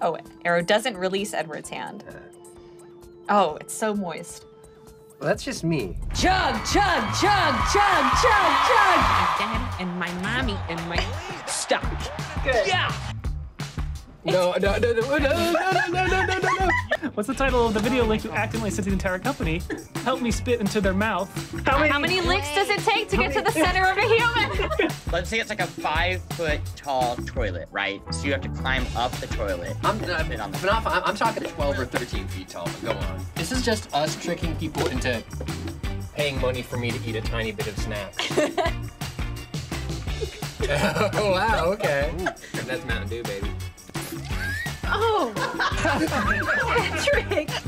Oh, Arrow doesn't release Edward's hand. Oh, it's so moist. Well, that's just me. Chug, chug, chug, chug, chug, chug. My dad and my mommy and my stop. Good. Yeah. No, no, no, no, no, no, no, no, no, no, no, no. What's the title of the video link you accidentally sent to the entire company? Help me spit into their mouth. How many, licks does it take to get to the center of a human? Let's say it's like a five foot tall toilet, right? So you have to climb up the toilet. I'm, not, on the- Fanoff, I'm, I'm talking 12 or 13 feet tall, but go on. This is just us tricking people into paying money for me to eat a tiny bit of snack. oh, wow, okay. That's Mountain Dew, baby. Oh, Patrick! Disgusting!